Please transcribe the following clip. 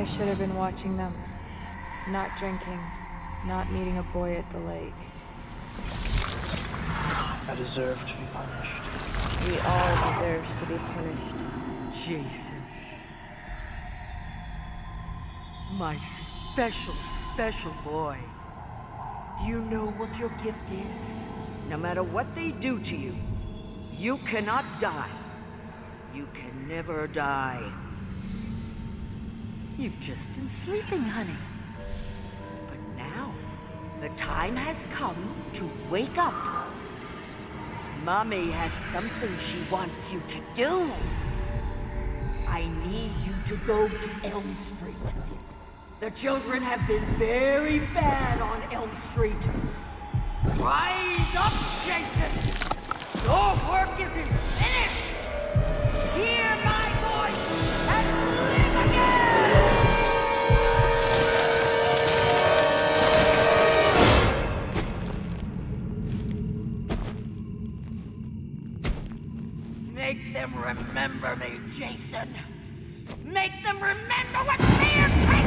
I should have been watching them. Not drinking. Not meeting a boy at the lake. I deserve to be punished. We all deserve to be punished. Jason. My special, special boy. Do you know what your gift is? No matter what they do to you, you cannot die. You can never die. You've just been sleeping, honey. But now, the time has come to wake up. Mommy has something she wants you to do. I need you to go to Elm Street. The children have been very bad on Elm Street. Rise up, Jason! Make them remember me, Jason. Make them remember what fear takes!